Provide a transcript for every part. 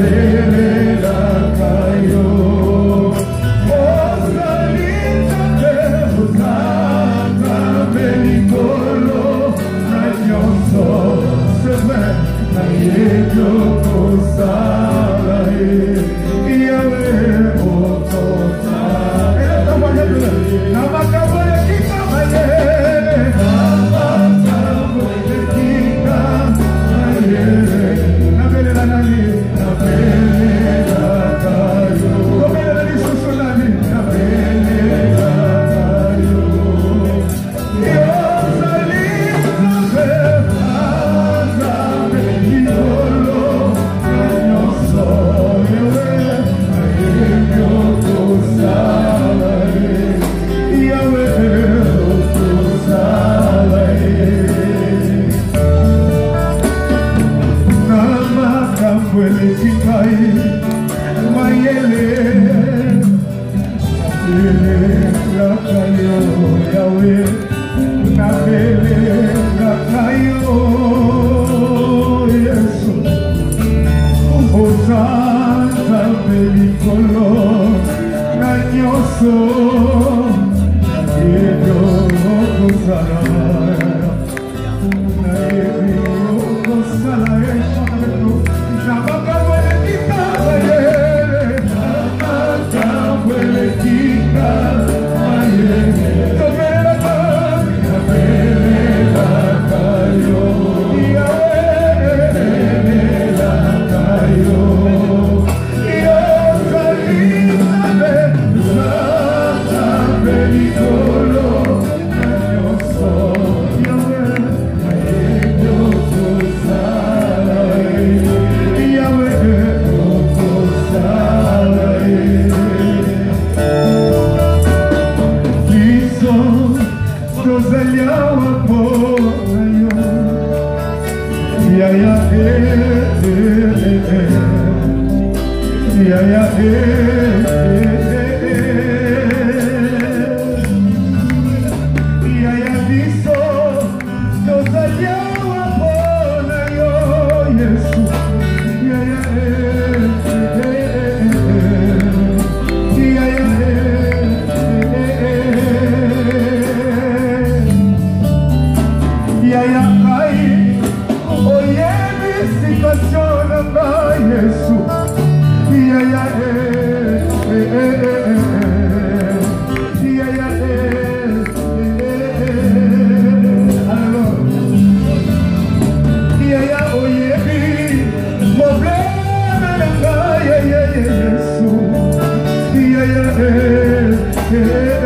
living. Jesús y allá él.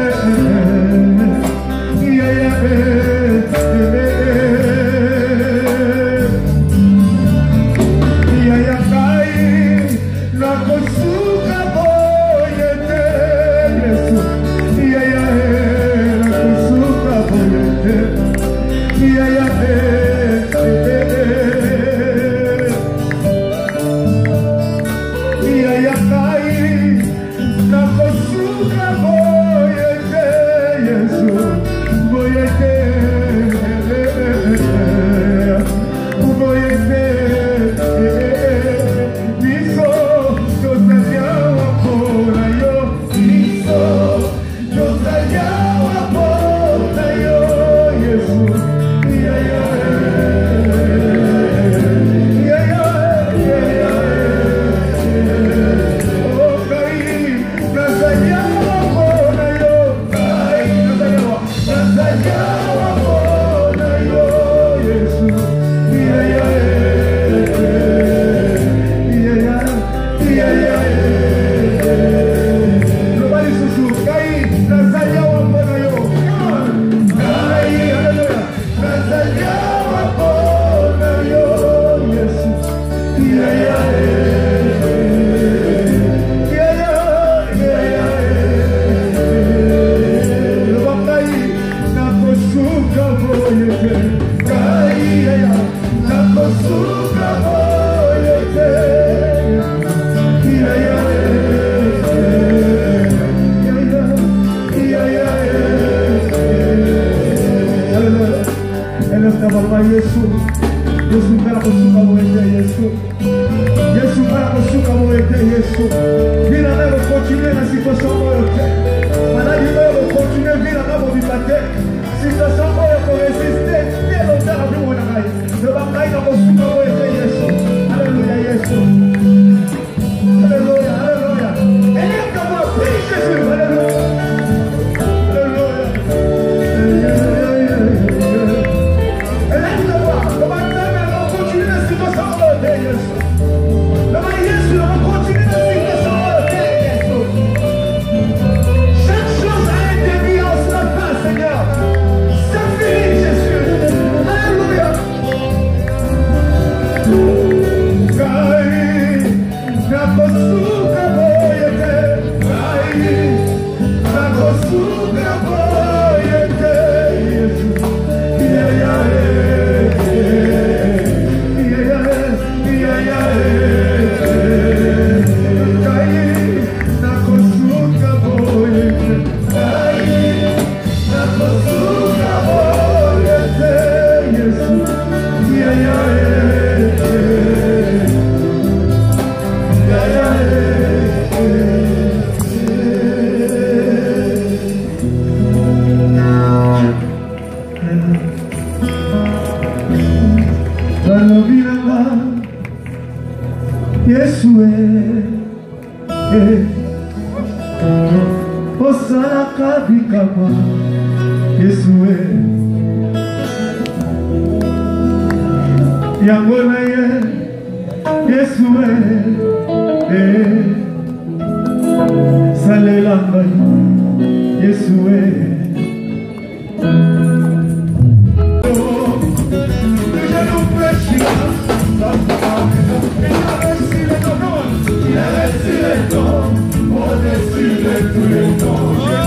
America. yesue eh. osalaka bikamwa yesue yango na ye. Yesue eh. salela ngai. Yesue Il est resté les temps, on est sur les.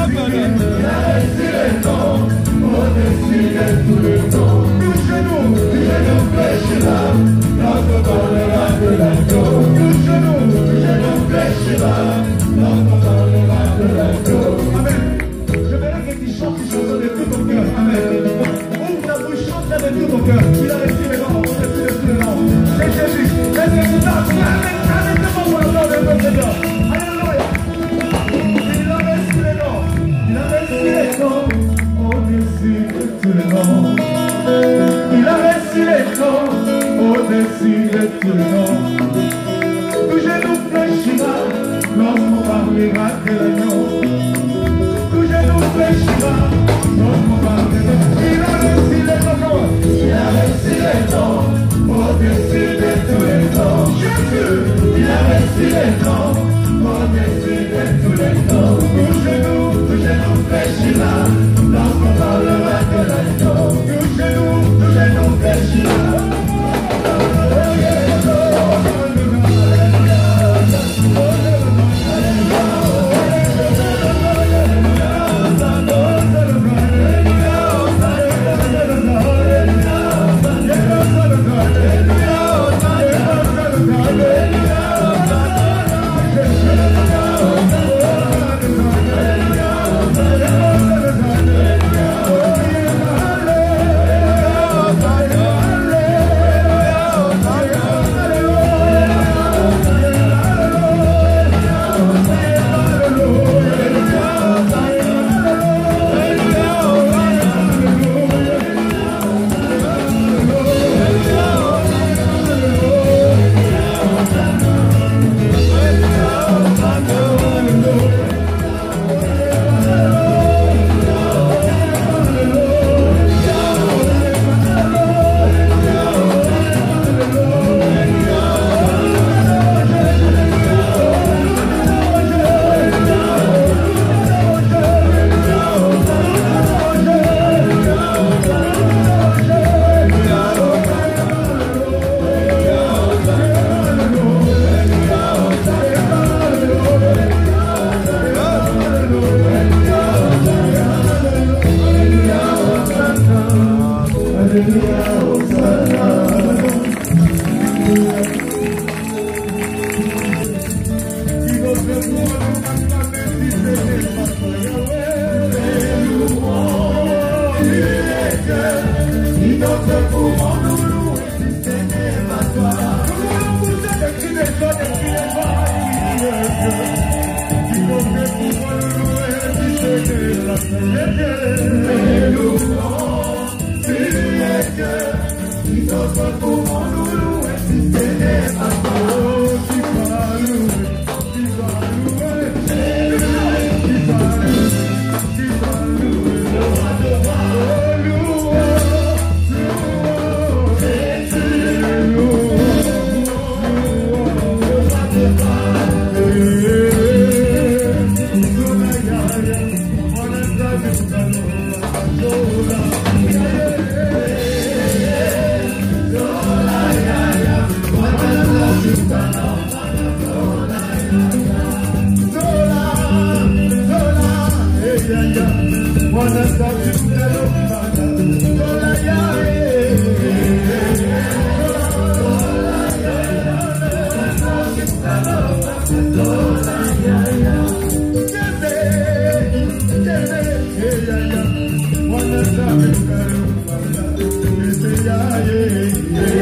Il a reçu les noms. Au-dessus de tous les noms. Tout genou fléchira lorsqu'on parlera de l'agneau. Tout genou fléchira lorsqu'on parlera Il a reçu les noms, il a reçu les noms, au-dessus de tous les noms. Jésus, il a reçu les noms, au-dessus de tous les noms. Tout genou, tout genou fléchira Yeah. Amen.